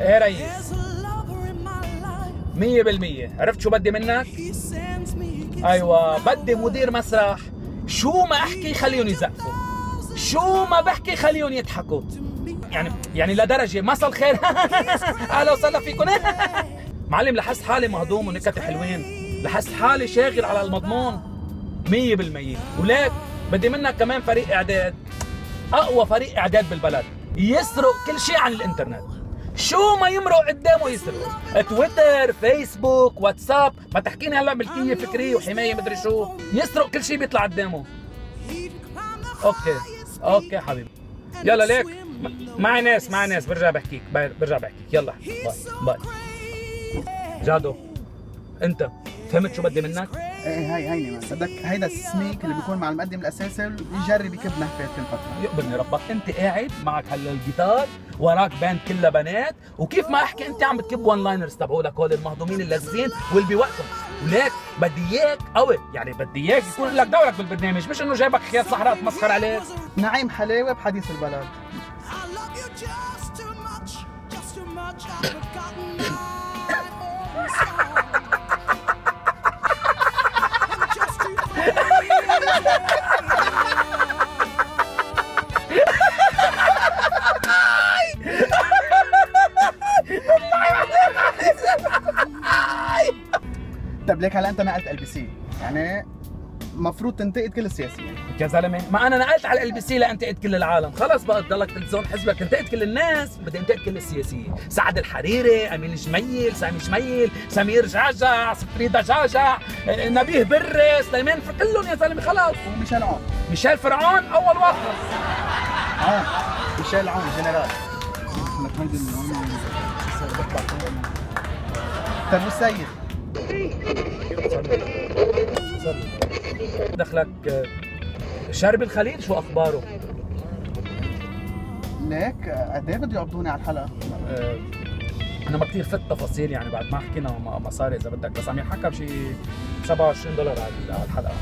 إيه ريس مية بالمية. عرفت شو بدي منك؟ أيوه بدي مدير مسرح. شو ما أحكي خليهم يزقفوا. شو ما بحكي خليهم يضحكوا. يعني يعني لدرجة مساء الخير أهلا وسهلا فيكم. معلم لاحظت حالي مهضوم ونكت حلوين. لاحظت حالي شاغل على المضمون. مية بالمية. وليك بدي منك كمان فريق إعداد. أقوى فريق إعداد بالبلد. يسرق كل شيء عن الإنترنت. شو ما يمرق قدامه يسرق. تويتر فيسبوك واتساب. ما تحكيني هلا ملكيه فكريه وحماية مدري شو. يسرق كل شيء بيطلع قدامه. Okay. Okay حبيبي. يلا ليك. معي ناس معي ناس. برجع بحكيك. برجع بحكيك. يلا. Bye bye. جادو أنت فهمت شو بدي منك؟ إيه هاي هيني بدك هيدا السميك اللي بيكون مع المقدم الأساسي يجرب يكب نهفات كل فترة. يقبلني ربك. أنت قاعد معك هلا الجيتار. وراك band كلها بنات. وكيف ما أحكي أنت عم بتكب one liners تبعولك هول المهضومين اللذيذين واللي بيوقفوا وليك بدي إياك قوي. يعني بدي إياك يكون لك دورك بالبرنامج. مش إنه جايبك خيال صحراء تمسخر عليك نعيم حلاوة بحديث البلد. طب ليك هلا انت نقلت LBC يعني المفروض تنتقد كل السياسيين. يا زلمة ما أنا نقلت على LBC لأنتقد كل العالم. خلص بقى تضلك تلفزيون حزبك. تنتقد كل الناس بدي انتقد كل السياسيين. سعد الحريري أمين جميل سامي جميل سمير جعجع ستريدا جعجع نبيه بري سليمان كلهم يا زلمة خلص. وميشيل عون. ميشيل فرعون أول واحد. عون ميشيل عون جنرال. طيب والسيد دخلك شرب الخليل شو أخباره؟ ليك قد إيه بده يقبضوني على الحلقة؟ أه أنا ما كثير فت تفاصيل يعني بعد ما حكينا مصاري إذا بدك بس عم ينحكى بشي 27 دولار على الحلقة